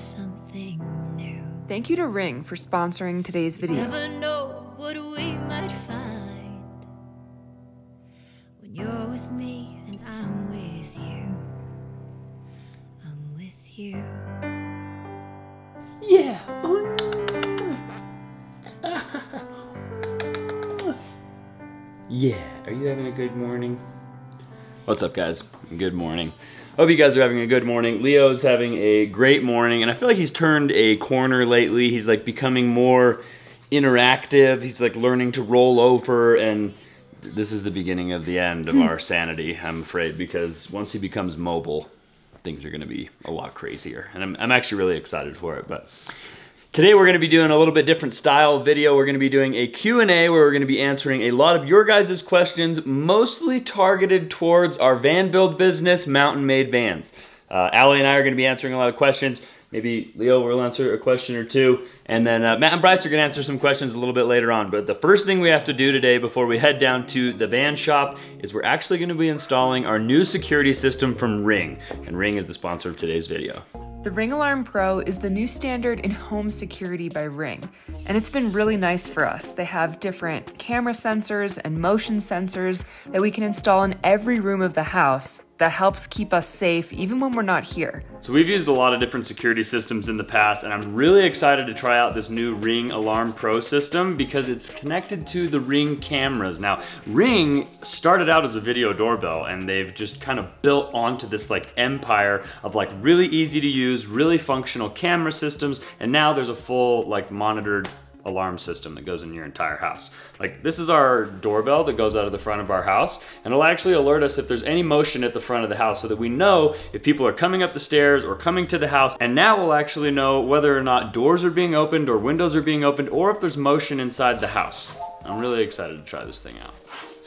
something new. Thank you to Ring for sponsoring today's video. Never know what we might find when you're with me and I'm with you. I'm with you. Yeah. yeah. Are you having a good morning? What's up, guys? Good morning. Hope you guys are having a good morning. Leo's having a great morning, and I feel like he's turned a corner lately. He's like becoming more interactive. He's like learning to roll over, and this is the beginning of the end of hmm. our sanity, I'm afraid, because once he becomes mobile, things are going to be a lot crazier. And I'm, I'm actually really excited for it. But today we're going to be doing a little bit different style video. We're to be doing a Q&A where we're going to be answering a lot of your guys' questions, mostly targeted towards our van build business, Mountain Made Vans. Uh, Allie and I are going to be answering a lot of questions. Maybe Leo will answer a question or two. And then uh, Matt and Bryce are going to answer some questions a little bit later on. But the first thing we have to do today before we head down to the van shop is we're actually going to be installing our new security system from Ring. And Ring is the sponsor of today's video. The Ring Alarm Pro is the new standard in home security by Ring, and it's been really nice for us. They have different camera sensors and motion sensors that we can install in every room of the house that helps keep us safe even when we're not here. So we've used a lot of different security systems in the past and I'm really excited to try out this new Ring Alarm Pro system because it's connected to the Ring cameras. Now, Ring started out as a video doorbell and they've just kind of built onto this like empire of like really easy to use, really functional camera systems and now there's a full like monitored alarm system that goes in your entire house. Like this is our doorbell that goes out of the front of our house and it'll actually alert us if there's any motion at the front of the house so that we know if people are coming up the stairs or coming to the house and now we'll actually know whether or not doors are being opened or windows are being opened or if there's motion inside the house. I'm really excited to try this thing out.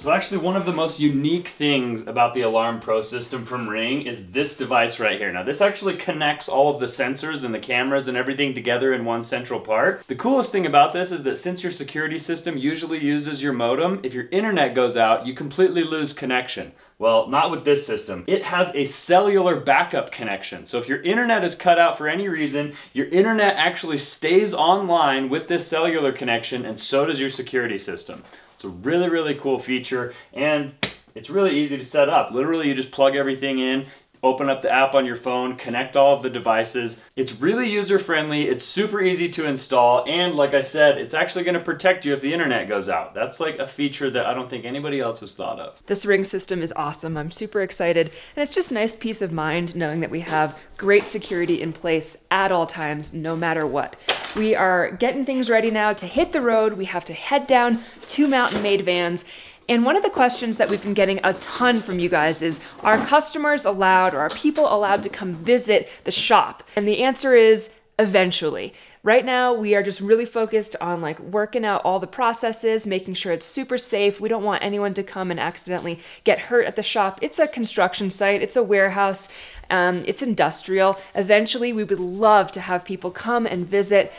So actually one of the most unique things about the Alarm Pro system from Ring is this device right here. Now this actually connects all of the sensors and the cameras and everything together in one central part. The coolest thing about this is that since your security system usually uses your modem, if your internet goes out, you completely lose connection. Well, not with this system. It has a cellular backup connection. So if your internet is cut out for any reason, your internet actually stays online with this cellular connection and so does your security system. It's a really, really cool feature and it's really easy to set up. Literally, you just plug everything in, open up the app on your phone, connect all of the devices. It's really user friendly, it's super easy to install, and like I said, it's actually gonna protect you if the internet goes out. That's like a feature that I don't think anybody else has thought of. This ring system is awesome. I'm super excited, and it's just nice peace of mind knowing that we have great security in place at all times, no matter what. We are getting things ready now to hit the road. We have to head down to Mountain Made Vans. And one of the questions that we've been getting a ton from you guys is Are customers allowed or are people allowed to come visit the shop? And the answer is eventually. Right now, we are just really focused on like working out all the processes, making sure it's super safe. We don't want anyone to come and accidentally get hurt at the shop. It's a construction site, it's a warehouse, um, it's industrial. Eventually, we would love to have people come and visit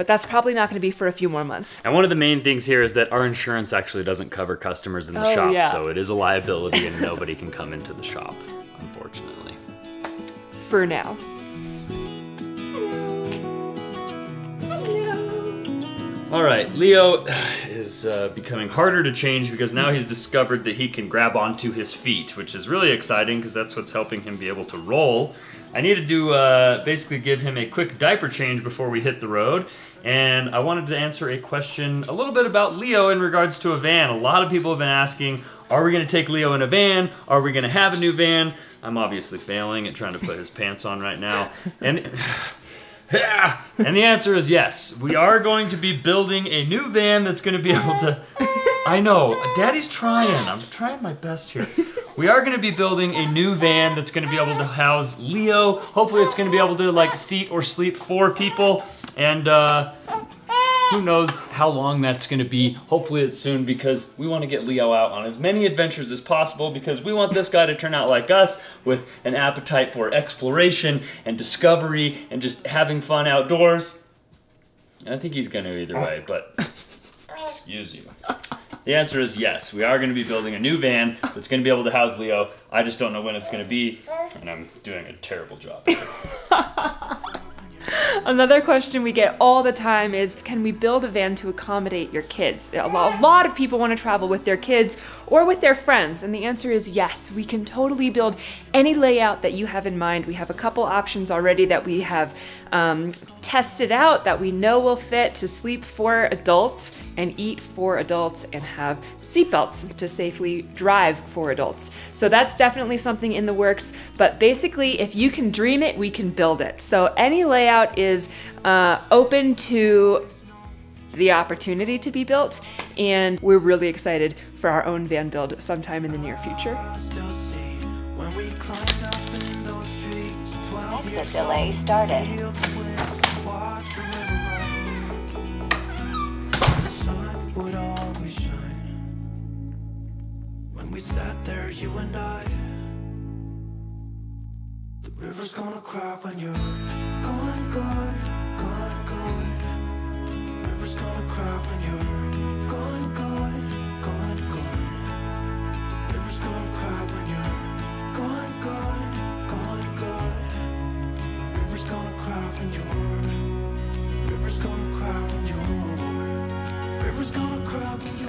but that's probably not going to be for a few more months. And one of the main things here is that our insurance actually doesn't cover customers in the Oh, shop, yeah. so it is a liability and nobody can come into the shop, unfortunately. For now. All right, Leo is uh, becoming harder to change because now he's discovered that he can grab onto his feet, which is really exciting because that's what's helping him be able to roll. I needed to uh, basically give him a quick diaper change before we hit the road, and I wanted to answer a question a little bit about Leo in regards to a van. A lot of people have been asking, are we gonna take Leo in a van? Are we gonna have a new van? I'm obviously failing at trying to put his pants on right now. And. And the answer is yes. We are going to be building a new van that's going to be able to. I know, Daddy's trying. I'm trying my best here. We are going to be building a new van that's going to be able to house Leo. Hopefully, it's going to be able to like seat or sleep four people. And uh, who knows how long that's going to be. Hopefully, it's soon because we want to get Leo out on as many adventures as possible because we want this guy to turn out like us with an appetite for exploration and discovery and just having fun outdoors. I think he's going to either way, but excuse you. The answer is yes. We are going to be building a new van that's going to be able to house Leo. I just don't know when it's going to be, and I'm doing a terrible job. Another question we get all the time is Can we build a van to accommodate your kids? A lot of people want to travel with their kids or with their friends, and the answer is yes. We can totally build any layout that you have in mind. We have a couple options already that we have um, tested out that we know will fit to sleep four adults and eat four adults and have seatbelts to safely drive four adults. So that's definitely something in the works. But basically, if you can dream it, we can build it. So any layout is uh, open to the opportunity to be built, and we're really excited for our own van build sometime in the near future. Would always shine when we sat there, you and I. The river's gonna cry when you're gone, gone, gone, gone. The river's gonna cry when you're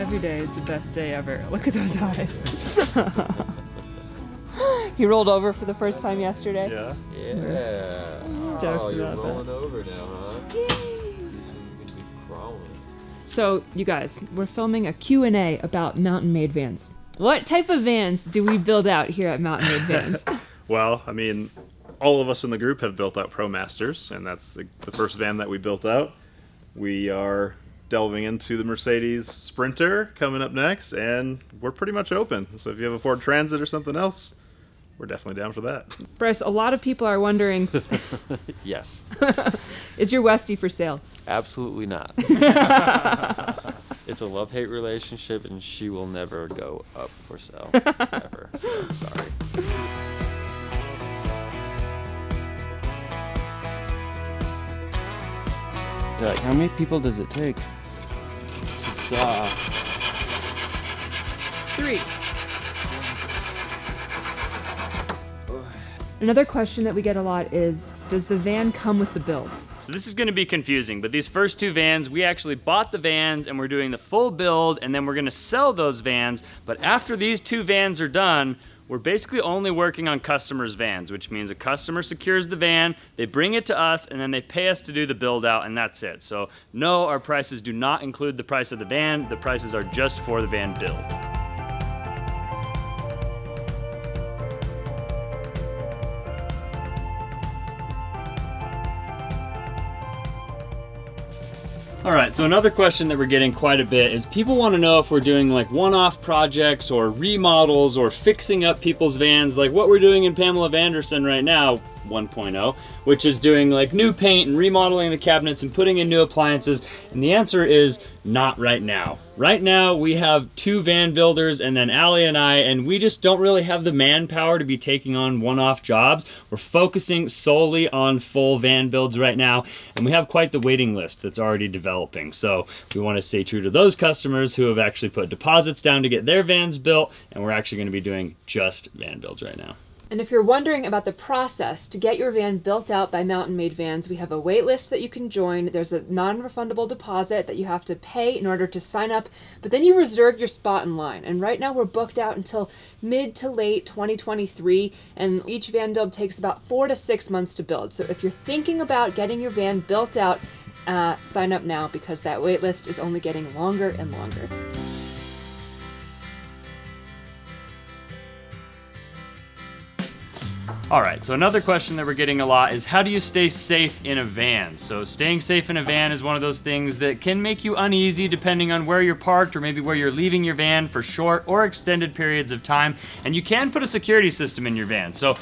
Every day is the best day ever. Look at those eyes. he rolled over for the first time yesterday. Yeah. Yeah. Stoked oh, you're about that. over now, huh? You said you're gonna be crawling. So, you guys, we're filming a Q&A about Mountain Made Vans. What type of vans do we build out here at Mountain Made Vans? Well, I mean, all of us in the group have built out ProMasters, and that's the, the first van that we built out. We are delving into the Mercedes Sprinter coming up next, and we're pretty much open. So if you have a Ford Transit or something else, we're definitely down for that. Bryce, a lot of people are wondering, Yes. is your Westie for sale? Absolutely not. it's a love hate relationship, and she will never go up for sale. Ever. So, sorry. Like, how many people does it take? It's, uh, Three. Another question that we get a lot is, does the van come with the build? So this is going to be confusing, but these first two vans, we actually bought the vans and we're doing the full build and then we're going to sell those vans. But after these two vans are done, we're basically only working on customers' vans, which means a customer secures the van, they bring it to us, and then they pay us to do the build out, and that's it. So no, our prices do not include the price of the van. The prices are just for the van build. All right, so another question that we're getting quite a bit is people want to know if we're doing like one-off projects or remodels or fixing up people's vans, like what we're doing in Pamela Vanderson right now, 1.0, which is doing like new paint and remodeling the cabinets and putting in new appliances. And the answer is not right now. Right now, we have two van builders and then Allie and I, and we just don't really have the manpower to be taking on one-off jobs. We're focusing solely on full van builds right now, and we have quite the waiting list that's already developing. So we want to stay true to those customers who have actually put deposits down to get their vans built, and we're actually going to be doing just van builds right now. And if you're wondering about the process to get your van built out by Mountain Made Vans, we have a wait list that you can join. There's a non refundable deposit that you have to pay in order to sign up, but then you reserve your spot in line. And right now we're booked out until mid to late 2023, and each van build takes about four to six months to build. So if you're thinking about getting your van built out, uh, sign up now because that wait list is only getting longer and longer. All right, so another question that we're getting a lot is how do you stay safe in a van? So staying safe in a van is one of those things that can make you uneasy depending on where you're parked or maybe where you're leaving your van for short or extended periods of time. And you can put a security system in your van. So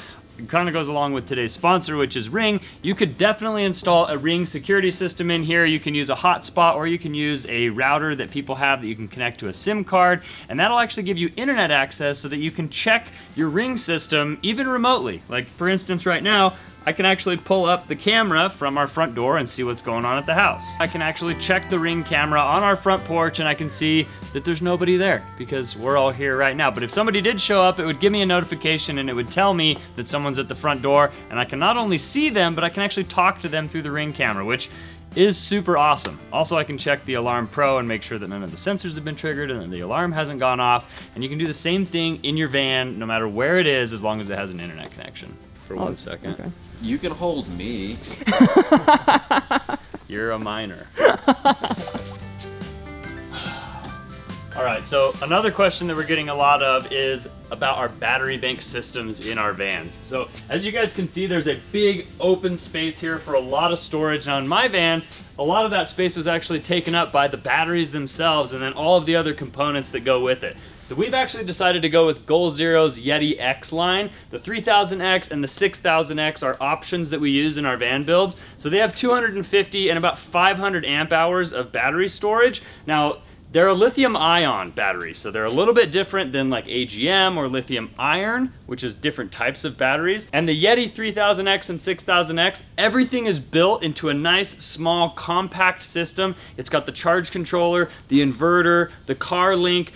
kind of goes along with today's sponsor, which is Ring. You could definitely install a Ring security system in here. You can use a hotspot or you can use a router that people have that you can connect to a SIM card, and that'll actually give you internet access so that you can check your Ring system even remotely. Like, for instance, right now, I can actually pull up the camera from our front door and see what's going on at the house. I can actually check the ring camera on our front porch and I can see that there's nobody there because we're all here right now. But if somebody did show up, it would give me a notification and it would tell me that someone's at the front door and I can not only see them, but I can actually talk to them through the ring camera, which is super awesome. Also, I can check the Alarm Pro and make sure that none of the sensors have been triggered and that the alarm hasn't gone off. And you can do the same thing in your van, no matter where it is, as long as it has an internet connection. For oh, one second. Okay. You can hold me. You're a minor. All right, so another question that we're getting a lot of is about our battery bank systems in our vans. So as you guys can see, there's a big open space here for a lot of storage. Now in my van, a lot of that space was actually taken up by the batteries themselves and then all of the other components that go with it. So we've actually decided to go with Goal Zero's Yeti X line. The 3000X and the 6000X are options that we use in our van builds. So they have 250 and about 500 amp hours of battery storage. Now, they're a lithium ion battery, so they're a little bit different than like AGM or lithium iron, which is different types of batteries. And the Yeti 3000X and 6000X, everything is built into a nice, small, compact system. It's got the charge controller, the inverter, the car link,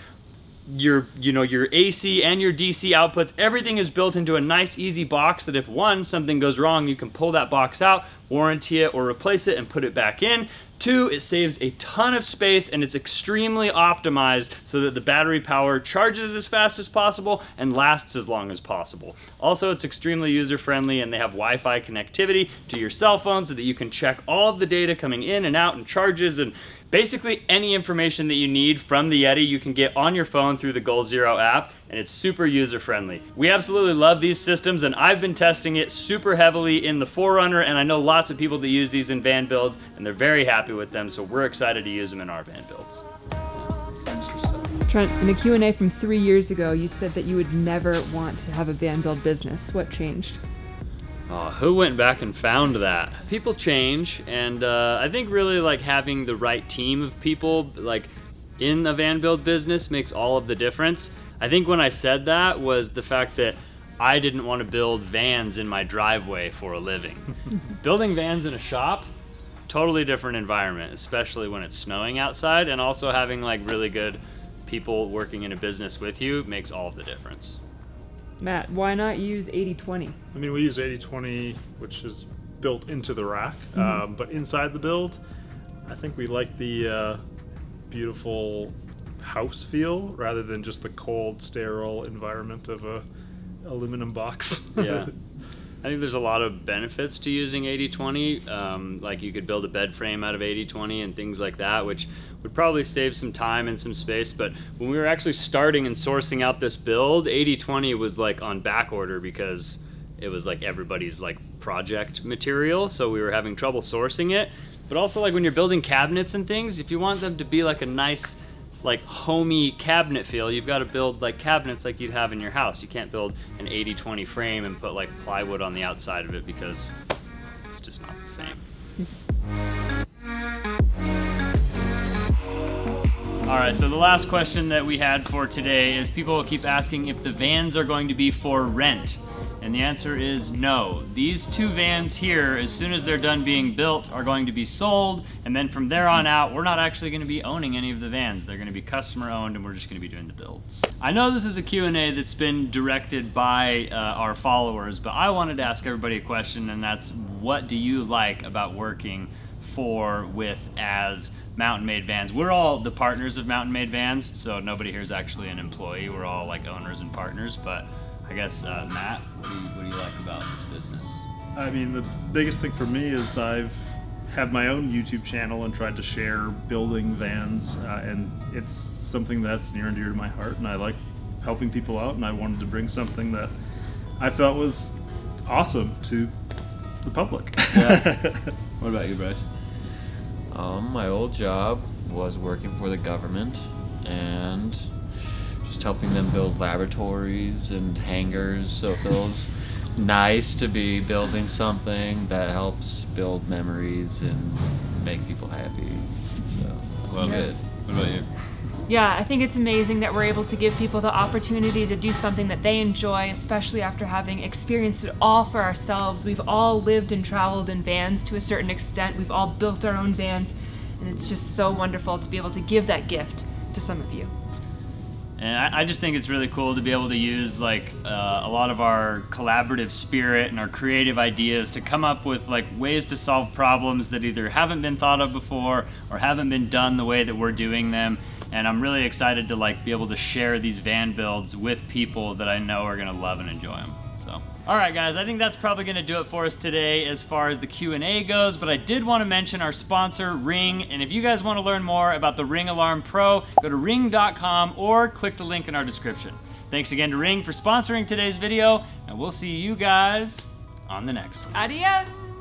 your you know your AC and your DC outputs everything is built into a nice easy box that if one something goes wrong you can pull that box out warranty it or replace it and put it back in. Two it saves a ton of space and it's extremely optimized so that the battery power charges as fast as possible and lasts as long as possible. Also it's extremely user friendly and they have Wi-Fi connectivity to your cell phone so that you can check all of the data coming in and out and charges and Basically, any information that you need from the Yeti, you can get on your phone through the Goal Zero app, and it's super user friendly. We absolutely love these systems, and I've been testing it super heavily in the 4Runner, and I know lots of people that use these in van builds, and they're very happy with them, so we're excited to use them in our van builds. Trent, in a Q&A from three years ago, you said that you would never want to have a van build business. What changed? Oh, who went back and found that? People change, and uh, I think really like having the right team of people like in a van build business makes all of the difference. I think when I said that was the fact that I didn't want to build vans in my driveway for a living. Building vans in a shop, totally different environment, especially when it's snowing outside, and also having like really good people working in a business with you makes all of the difference. Matt, why not use 80-20? I mean, we use 80-20, which is built into the rack, um, but inside the build, I think we like the uh, beautiful house feel rather than just the cold, sterile environment of a aluminum box. yeah. I think there's a lot of benefits to using 80-20. Um, like you could build a bed frame out of 80-20 and things like that, which would probably save some time and some space. But when we were actually starting and sourcing out this build, 80-20 was like on back order because it was like everybody's like project material. So we were having trouble sourcing it. But also like when you're building cabinets and things, if you want them to be like a nice like homey cabinet feel, you've got to build like cabinets like you'd have in your house. You can't build an 80-20 frame and put like plywood on the outside of it because it's just not the same. All right, so the last question that we had for today is people keep asking if the vans are going to be for rent. And the answer is no. These two vans here, as soon as they're done being built, are going to be sold. And then from there on out, we're not actually going to be owning any of the vans. They're going to be customer owned and we're just going to be doing the builds. I know this is a Q&A that's been directed by uh, our followers, but I wanted to ask everybody a question and that's what do you like about working for, with, as Mountain Made Vans. We're all the partners of Mountain Made Vans, so nobody here is actually an employee. We're all like owners and partners. But I guess uh, Matt, what do, you, what do you like about this business? I mean, the biggest thing for me is I've had my own YouTube channel and tried to share building vans, uh, and it's something that's near and dear to my heart, and I like helping people out, and I wanted to bring something that I felt was awesome to the public. Yeah. What about you, Bryce? Um, my old job was working for the government and just helping them build laboratories and hangars. So it feels nice to be building something that helps build memories and make people happy. So that's Well, good. What about you? Yeah, I think it's amazing that we're able to give people the opportunity to do something that they enjoy, especially after having experienced it all for ourselves. We've all lived and traveled in vans to a certain extent. We've all built our own vans, and it's just so wonderful to be able to give that gift to some of you. And I, I just think it's really cool to be able to use like uh, a lot of our collaborative spirit and our creative ideas to come up with like ways to solve problems that either haven't been thought of before or haven't been done the way that we're doing them. And I'm really excited to like be able to share these van builds with people that I know are gonna love and enjoy them. All right, guys, I think that's probably gonna do it for us today as far as the Q&A goes, but I did wanna mention our sponsor, Ring, and if you guys wanna learn more about the Ring Alarm Pro, go to ring.com or click the link in our description. Thanks again to Ring for sponsoring today's video, and we'll see you guys on the next one. Adios!